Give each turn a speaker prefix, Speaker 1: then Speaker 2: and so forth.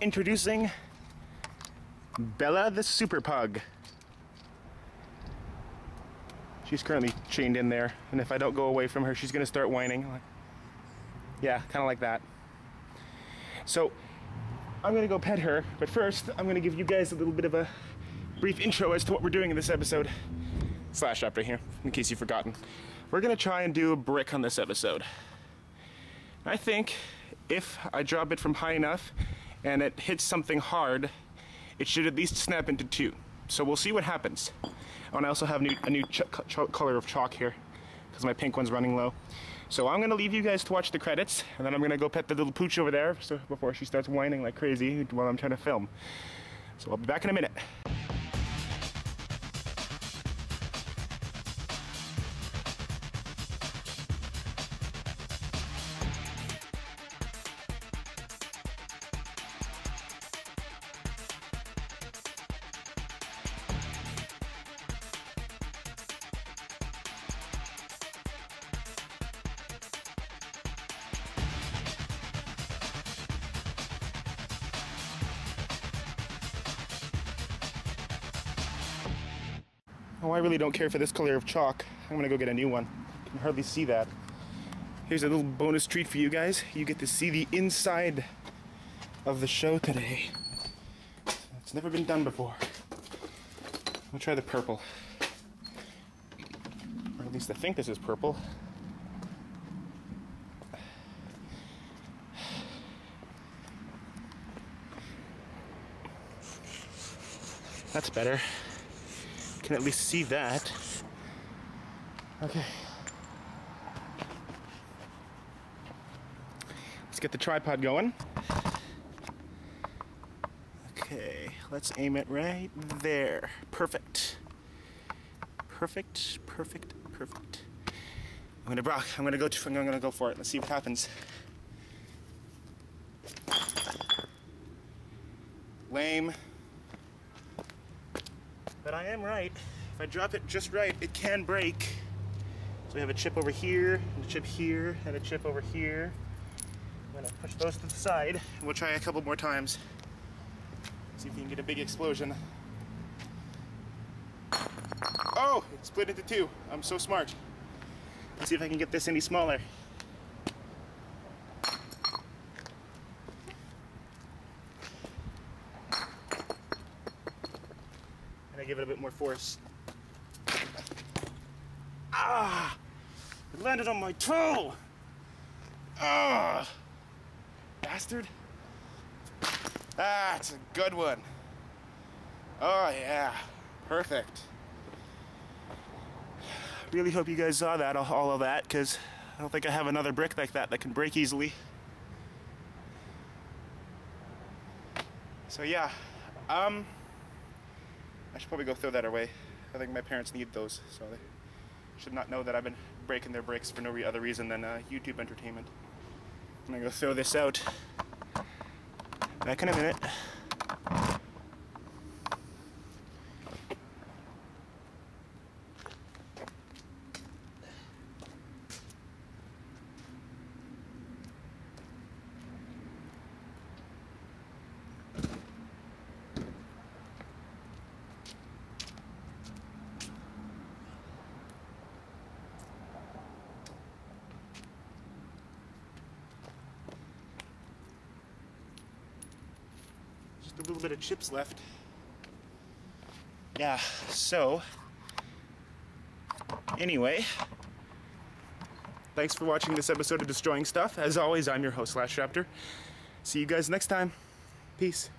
Speaker 1: introducing Bella the Super Pug. She's currently chained in there, and if I don't go away from her, she's gonna start whining. Yeah, kind of like that. So, I'm gonna go pet her, but first, I'm gonna give you guys a little bit of a brief intro as to what we're doing in this episode. Slash Raptor here, in case you've forgotten. We're gonna try and do a brick on this episode. I think if I drop it from high enough and it hits something hard, it should at least snap into two. So we'll see what happens. Oh, and I also have new, a new color of chalk here because my pink one's running low. So I'm gonna leave you guys to watch the credits and then I'm gonna go pet the little pooch over there so before she starts whining like crazy while I'm trying to film. So I'll be back in a minute. Oh, I really don't care for this color of chalk. I'm gonna go get a new one. You can hardly see that. Here's a little bonus treat for you guys. You get to see the inside of the show today. It's never been done before. We'll try the purple. Or at least I think this is purple. That's better can at least see that. Okay. Let's get the tripod going. Okay, let's aim it right there. Perfect. Perfect, perfect, perfect. I'm gonna Brock, I'm gonna go. To, I'm gonna go for it. Let's see what happens. Lame. But I am right. If I drop it just right, it can break. So we have a chip over here, and a chip here, and a chip over here. I'm gonna push those to the side, and we'll try a couple more times. See if we can get a big explosion. Oh, it split into two. I'm so smart. Let's see if I can get this any smaller. Give it a bit more force. Ah! It landed on my toe! Ah! Bastard. That's a good one. Oh yeah, perfect. Really hope you guys saw that, all of that, because I don't think I have another brick like that that can break easily. So yeah, um, should probably go throw that away. I think my parents need those, so they should not know that I've been breaking their brakes for no other reason than uh, YouTube entertainment. I'm gonna go throw this out. Back in a minute. Just a little bit of chips left. Yeah, so anyway, thanks for watching this episode of Destroying Stuff. As always, I'm your host, Slash Raptor. See you guys next time. Peace.